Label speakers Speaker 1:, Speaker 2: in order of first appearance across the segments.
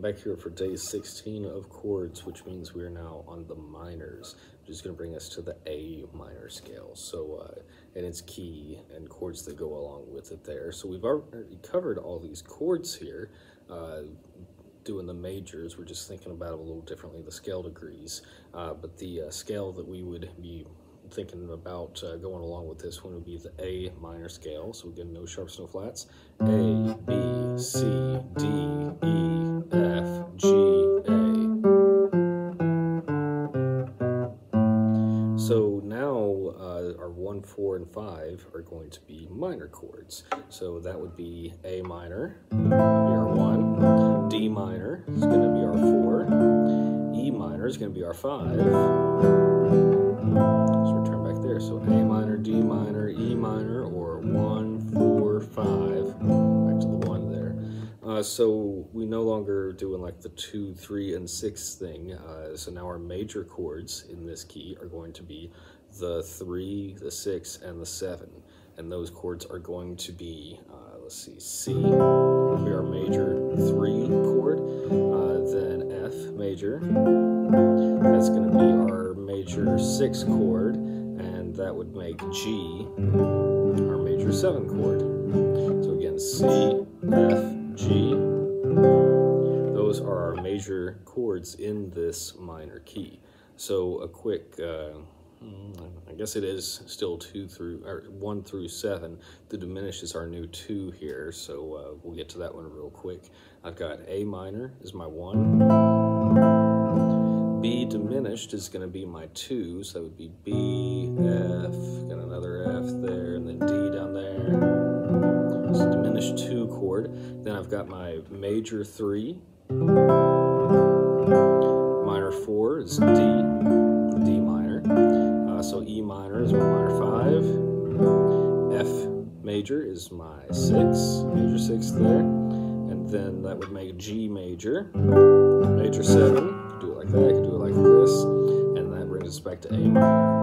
Speaker 1: back here for day 16 of chords, which means we are now on the minors, which is going to bring us to the A minor scale. So, uh, and its key and chords that go along with it there. So we've already covered all these chords here, uh, doing the majors. We're just thinking about it a little differently, the scale degrees. Uh, but the uh, scale that we would be thinking about uh, going along with this one would be the A minor scale. So we get no sharps, no flats. A, B, C, D, E, So now uh, our 1, 4, and 5 are going to be minor chords. So that would be A minor, be our 1, D minor is going to be our 4, E minor is going to be our 5, Uh, so we no longer doing like the 2, 3, and 6 thing. Uh, so now our major chords in this key are going to be the 3, the 6, and the 7. And those chords are going to be, uh, let's see, C will be our major 3 chord, uh, then F major. That's going to be our major 6 chord, and that would make G our major 7 chord. So again, C, F, G, those are our major chords in this minor key. So a quick, uh, I guess it is still 2 through, or 1 through 7. The diminished is our new 2 here, so uh, we'll get to that one real quick. I've got A minor is my 1. B diminished is going to be my 2, so that would be B, F, got another F there, and then D down there. Chord. Then I've got my major 3. Minor 4 is D, D minor. Uh, so E minor is my minor 5. F major is my 6, major 6 there. And then that would make G major, major 7 do it like that, I could do it like this, and that brings us back to A minor.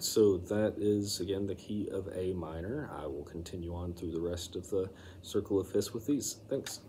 Speaker 1: Right, so that is, again, the key of A minor. I will continue on through the rest of the circle of fifths with these. Thanks.